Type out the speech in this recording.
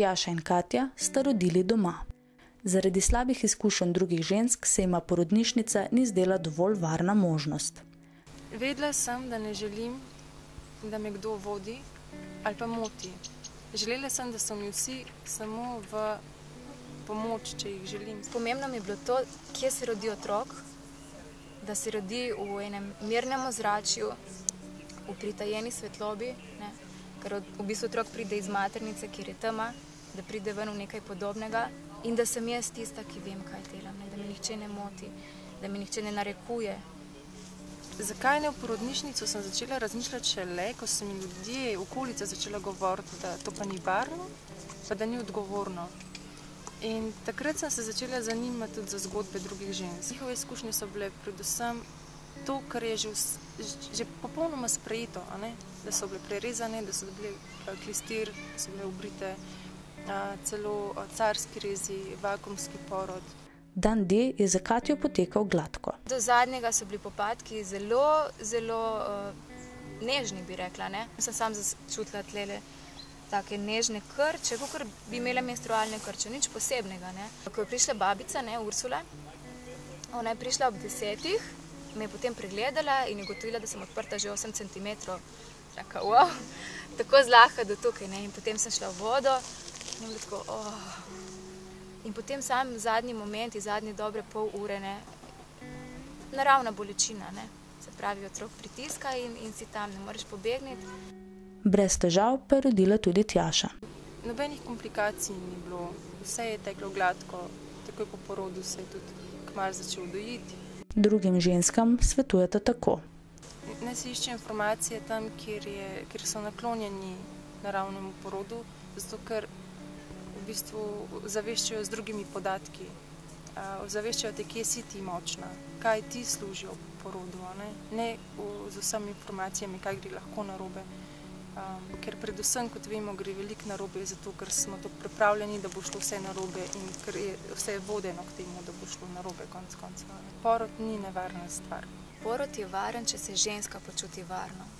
Tjaša in Katja sta rodili doma. Zaradi slabih izkušenj drugih žensk se jima porodnišnica ni zdela dovolj varna možnost. Vedela sem, da ne želim, da me kdo vodi ali pa moti. Želela sem, da so mi vsi samo v pomoč, če jih želim. Pomembno mi je bilo to, kje se rodi otrok, da se rodi v enem mirnem ozračju, v pritajeni svetlobi, ne? ker v bistvu otrok pride iz maternice, kjer je tema, da pride ven v nekaj podobnega in da sem jaz tista, ki vem, kaj delam, ne? da me nihče ne moti, da me nihče ne narekuje. Zakaj ne v porodnišnico sem začela razmišljati šele, ko so mi ljudje, okolica začela govoriti, da to pa ni varno, pa da ni odgovorno. In takrat sem se začela zanimati tudi za zgodbe drugih žensk. Njihove izkušnje so bile predvsem to, kar je že, vs, že popolnoma sprejeto, da so bile prerezane, da so bile klistir, da so bile obrite, celo carski rezi, vakumski porod. Dan D je za Katijo potekal gladko. Do zadnjega so bili popadki zelo, zelo uh, nežni, bi rekla. Ne? Sem sam začutila tlele take nežne krče, kot bi imela menstrualne krče, nič posebnega. Ne? Ko je prišla babica, ne, Ursula, ona je prišla ob desetih, me je potem pregledala in je gotovila, da sem odprta že 8 cm. Čaka, wow, tako zlahka do tukaj. Ne? In potem sem šla v vodo in je bilo tako. Oh. In potem sam zadnji moment, zadnje dobre pol ure, ne, naravna bolečina, ne, se pravi, otrok pritiska in, in si tam, ne moreš pobegniti. Brez težav pa je rodila tudi Tjaša. Nobenih komplikacij ni bilo, vse je teklo gladko, takoj po porodu se je tudi kmar začel dojiti. Drugim ženskam svetujete tako. Ne si išče informacije tam, kjer, je, kjer so naklonjeni naravnemu porodu, zato ker v bistvu zaveščajo z drugimi podatki, zaveščajo te, kje si ti močna, kaj ti služi ob porodu, ne, ne z vsemi informacijami, kaj gre lahko narobe. Um, ker predvsem, kot vemo, gre veliko narobe, zato ker smo to pripravljeni, da bo šlo vse narobe in ker je vse vodeno k temu, da bo šlo narobe konc konca. Porod ni nevarna stvar. Porod je varen, če se ženska počuti varno.